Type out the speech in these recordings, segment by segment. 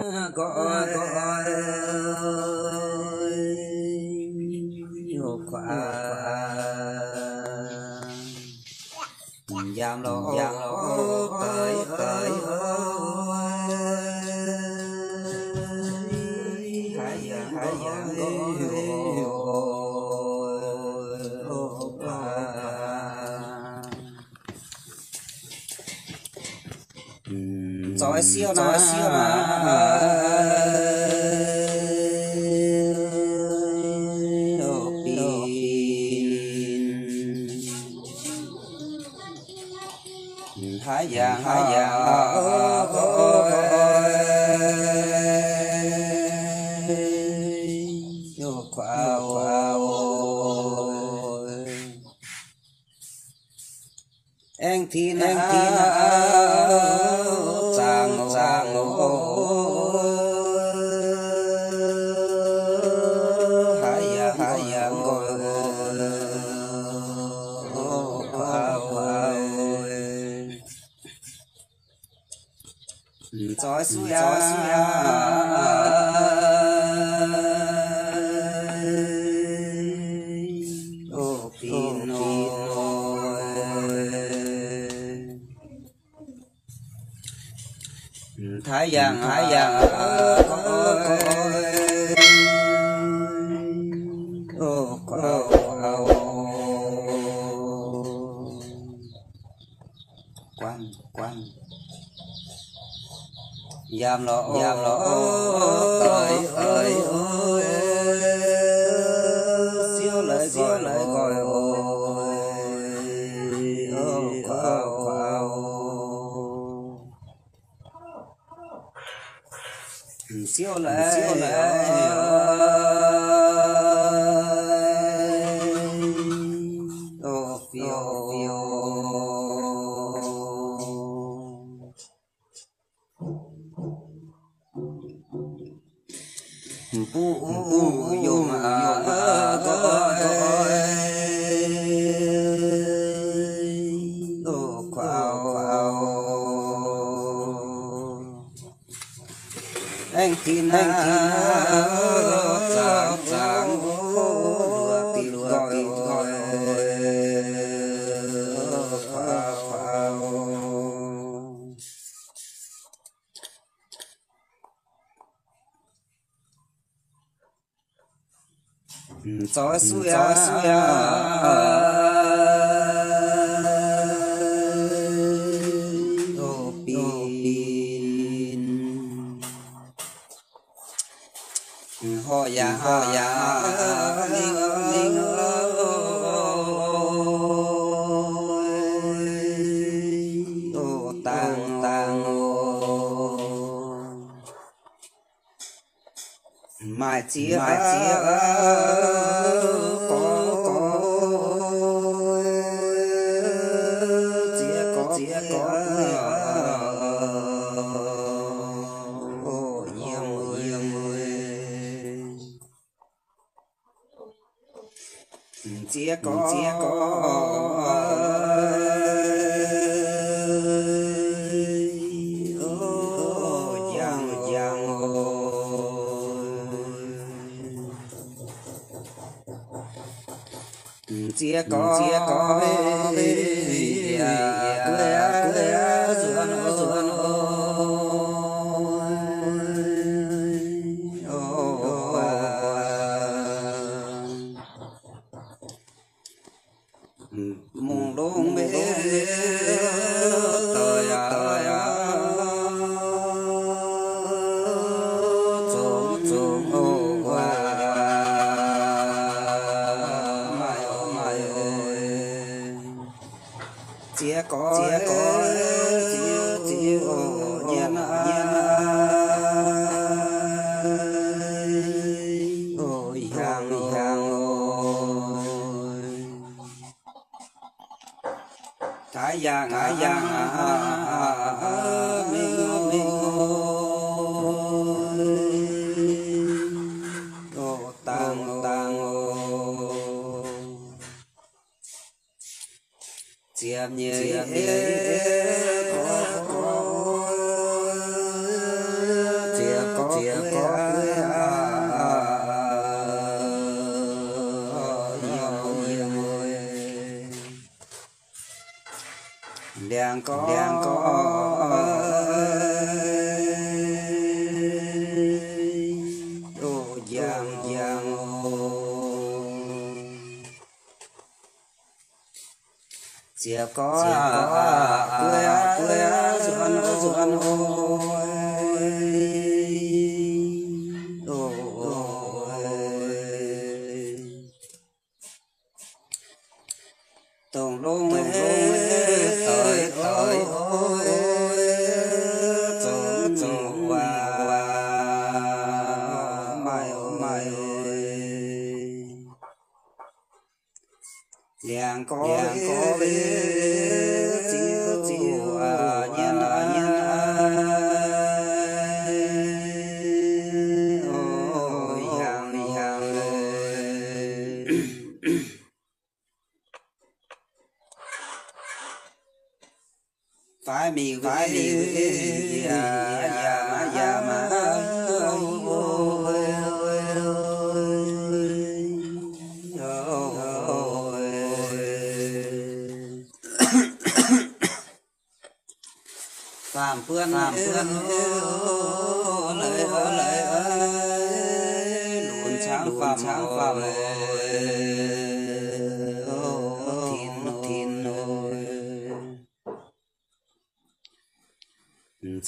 có có quả giam lo giam lo giỏi siêu giỏi siêu hai vàng hai vàng khoa khoa anh thì anh thì giỏi suy giỏi suy ô pin thái giang thái giang ô quan quan giam lo giam lo ơi ơi ơi siêu lại siêu lại gọi ôi ô quao quao siêu lại siêu lại ô phiêu phiêu u yo ma 早安素颜，早安。呀好，买几买几个个几个几个，几个几个。Chia có chia có ôi thái giang thái giang mình ô tang tang ô chiêm như như có có chia có đèn có đèn có. Ô giang giang chia có quê quê xuân xuân tổng lông tới tới ôi tổng tổng hoa mai mai liền có liền có chiếu chiếu à nhân à nhân ôi hàng hàng mi phải mi ya ya ya ma phạm phương phạm phương lời lời ơi luồn sáng phạm sáng phạm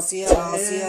na siêu siêu sao siêu